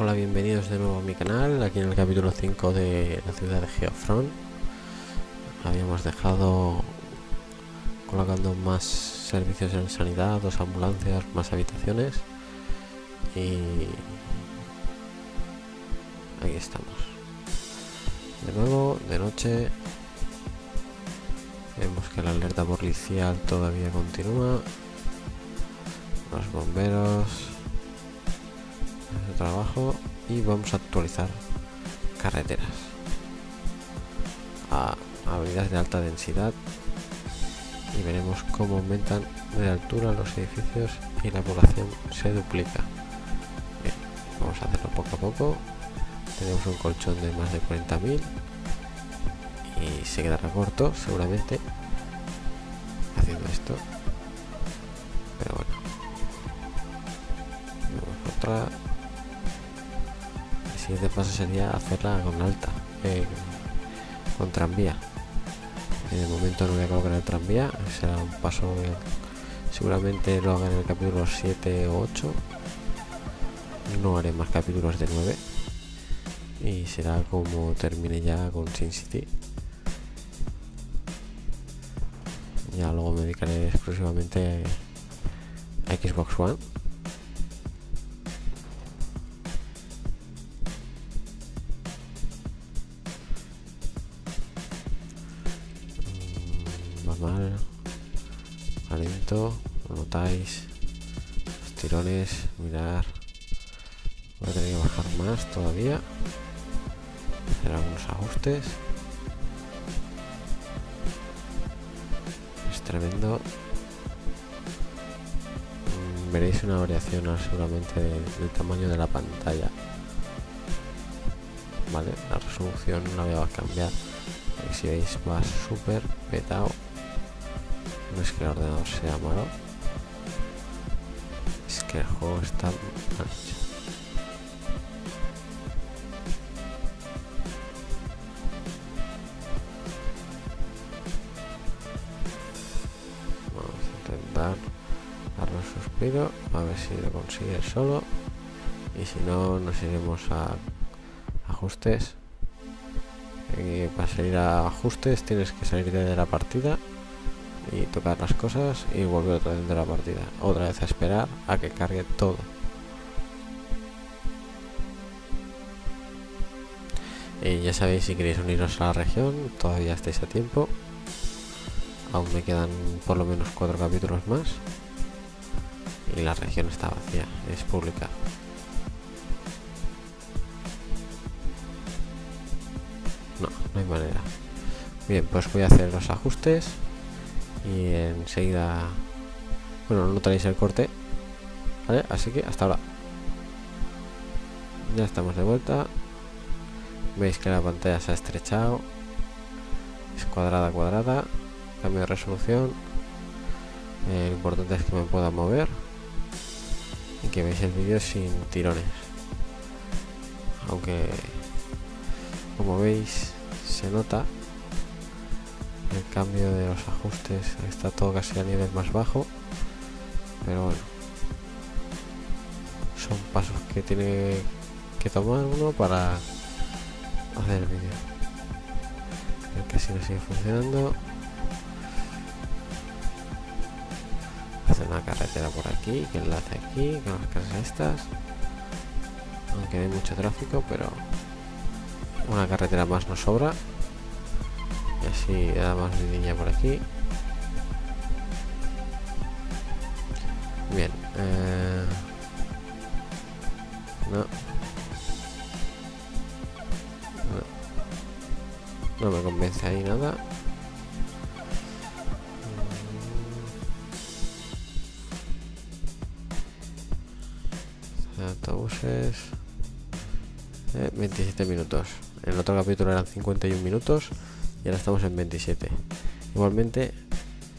Hola, bienvenidos de nuevo a mi canal, aquí en el capítulo 5 de la ciudad de Geofront. Habíamos dejado colocando más servicios en sanidad, dos ambulancias, más habitaciones y aquí estamos. De nuevo, de noche, vemos que la alerta policial todavía continúa. Los bomberos trabajo y vamos a actualizar carreteras. A avenidas de alta densidad. Y veremos cómo aumentan de altura los edificios y la población se duplica. Vamos a hacerlo poco a poco. Tenemos un colchón de más de 40.000 y se quedará corto seguramente haciendo esto. Pero bueno. Otra sería hacerla con alta eh, con tranvía. De momento no voy a colocar el tranvía será un paso seguramente lo haga en el capítulo 7 o 8 no haré más capítulos de 9 y será como termine ya con Sin City. Ya luego me dedicaré exclusivamente a Xbox One notáis los tirones mirar. Voy a tener que bajar más todavía. Hacer algunos ajustes. Es tremendo. Mm, veréis una variación seguramente de- del tamaño de la pantalla. Vale la resolución la voy a cambiar. Si veis va súper petado no es que el ordenador sea malo que el juego está mal. Hecho. vamos a intentar darle un suspiro a ver si lo consigue solo. Y si no nos iremos a ajustes. Para salir a ajustes tienes que salir de la partida las cosas y volver otra vez de la partida. Otra vez a esperar a que cargue todo. Y ya sabéis si queréis uniros a la región todavía estáis a tiempo. Aún me quedan por lo menos cuatro capítulos más. Y la región está vacía es pública. No, no hay manera. Bien pues voy a hacer los ajustes y enseguida bueno no notaréis el corte así que hasta ahora. Ya estamos de vuelta. Veis que la pantalla se ha estrechado. Es cuadrada cuadrada. Cambio de resolución. Eh, lo importante es que me pueda mover y que veáis el vídeo sin tirones. Aunque como veis se nota el cambio de los ajustes está todo casi a nivel más bajo pero bueno. Son pasos que tiene que tomar uno para hacer el vídeo. Creo que así no sigue funcionando. Hacer una carretera por aquí que enlace aquí con las casas estas. Aunque hay mucho tráfico pero una carretera más nos sobra y así da más vidilla por aquí. Bien eh, no. no. Me convence ahí nada. Autobuses eh, 27 minutos. En el otro capítulo eran 51 minutos y ahora estamos en 27 igualmente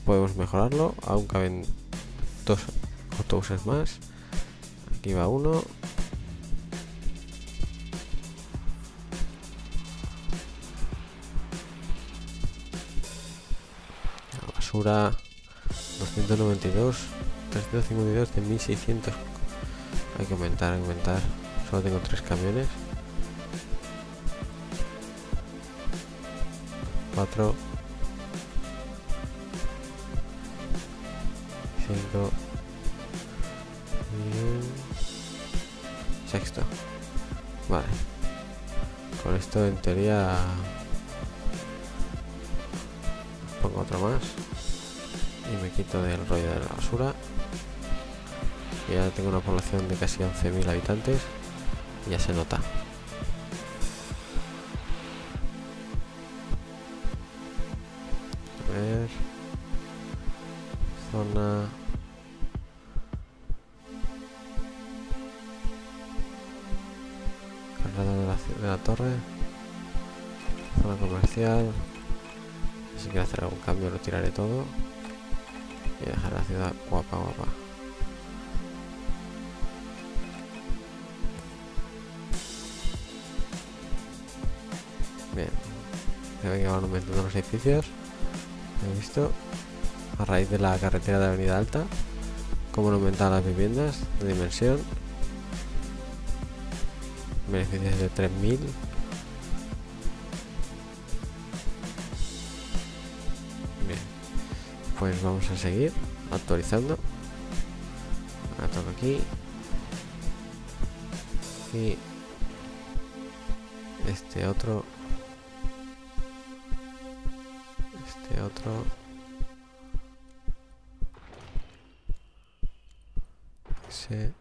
podemos mejorarlo aún caben dos autobuses más. Aquí va uno. La basura 292 352 de 1600 hay que aumentar aumentar. Solo tengo tres camiones. Cuatro. Cinco. Y un sexto. Vale. Con esto en teoría pongo otro más y me quito del rollo de la basura y ya tengo una población de casi 11.000 habitantes y ya se nota ver. Zona. Alrededor de la, de la torre. Zona comercial. Si quiero hacer algún cambio lo tiraré todo. Y dejar la ciudad guapa guapa. Bien. Se ven que van aumentando los edificios he visto a raíz de la carretera de avenida alta cómo han aumentado las viviendas de dimensión. Beneficios de 3000 bien pues vamos a seguir actualizando. Ahora aquí. Y este otro este otro. Ese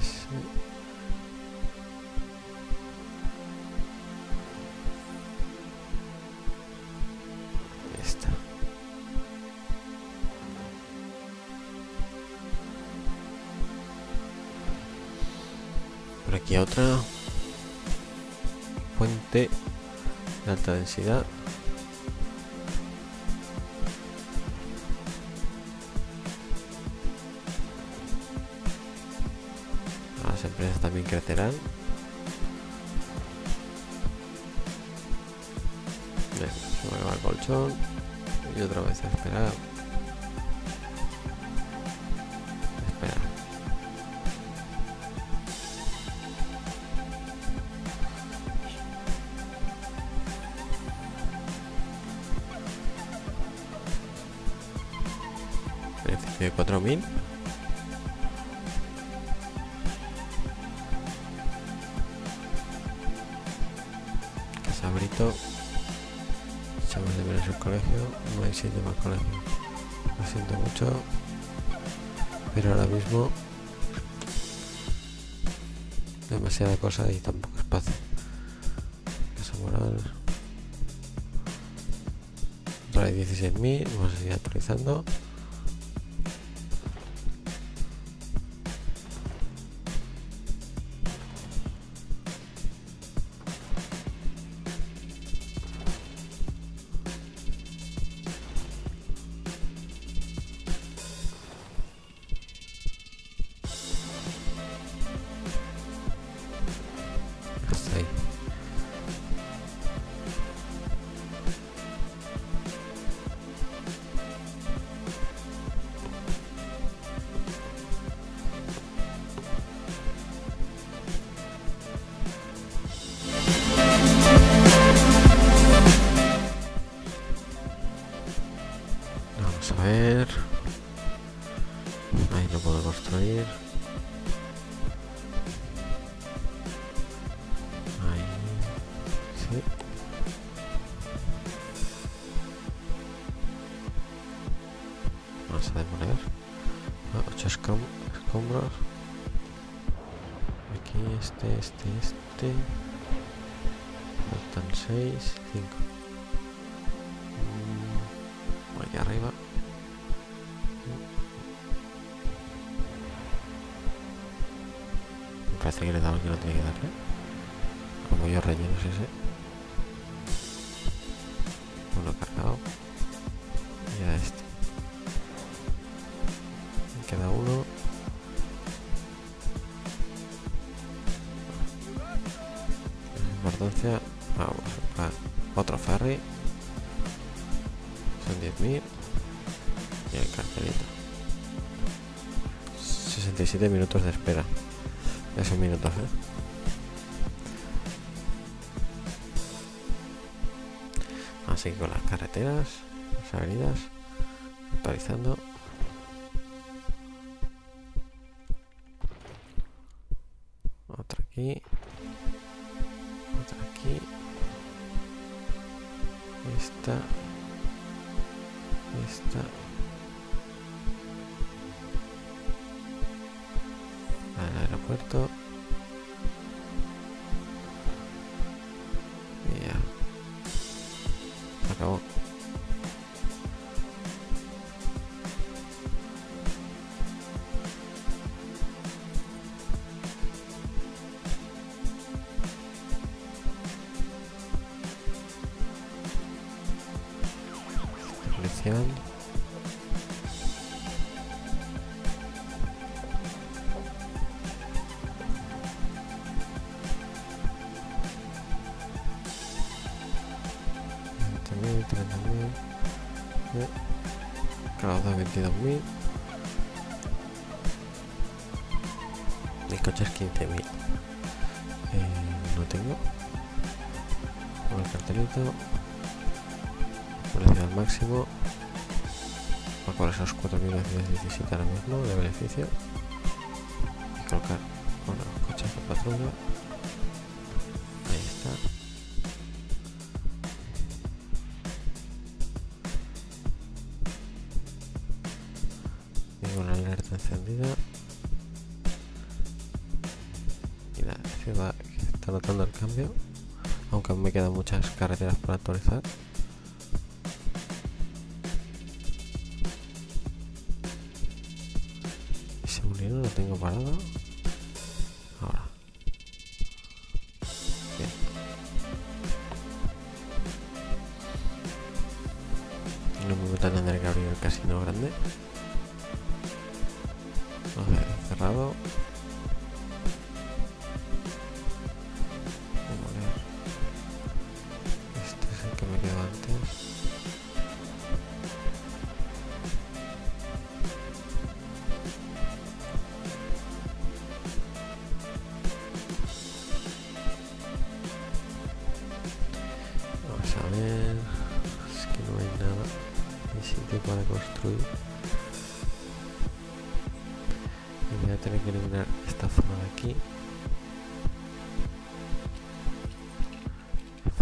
ese esta por aquí otra. Puente de alta densidad. Las empresas también crecerán. Bien, se el colchón y otra vez a esperar de 4000 Casabrito echamos de menos el colegio. No hay sitio más colegio lo siento mucho. Pero ahora mismo demasiada cosa y tan poco espacio. Casa moral. Ray 16.000 vamos a seguir actualizando Aquí este, este, este. Faltan seis, cinco. Mm, Aquí arriba. Me parece que le he dado que no tiene que darle. Como yo relleno es ese. Uno cargado. Y a este. Queda uno. Importancia. Vamos a buscar otro ferry. Son 10.000. Y el cartelito. 67 minutos de espera. Ya son minutos, ¿eh? Así con las carreteras, las avenidas, actualizando. Otra aquí. Aquí. Esta. Esta. Al aeropuerto. 30.000. Eh. Cada 22.000. Mis coches 15.000. Eh, no tengo. Con el cartelito. Precio al máximo. Voy a cobrar esos 4.917 ahora mismo de beneficio. Y colocar, bueno, coches de patrulla. Aunque aún me quedan muchas carreteras por actualizar. Ese mulino lo tengo parado. Tener que eliminar esta zona de aquí.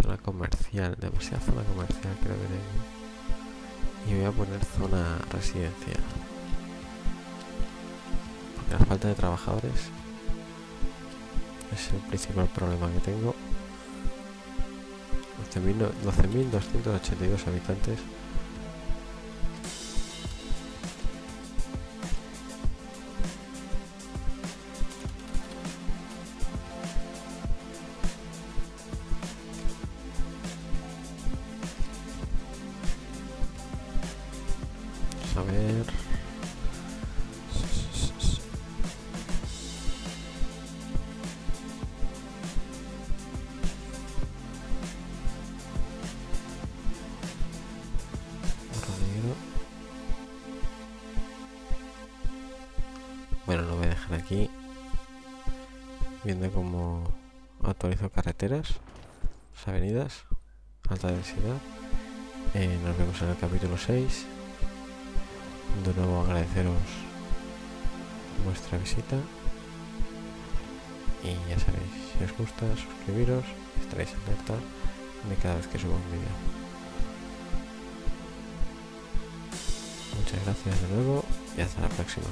Zona comercial. Demasiada zona comercial creo que tengo. Y voy a poner zona residencial. Porque la falta de trabajadores es el principal problema que tengo. 12.282 habitantes. A ver. Bueno, lo voy a dejar aquí. Viendo cómo actualizo carreteras, avenidas, alta densidad. Eh, nos vemos en el capítulo 6. De nuevo agradeceros vuestra visita. Y ya sabéis, si os gusta, suscribiros, estaréis alerta de cada vez que subo un vídeo. Muchas gracias de nuevo y hasta la próxima.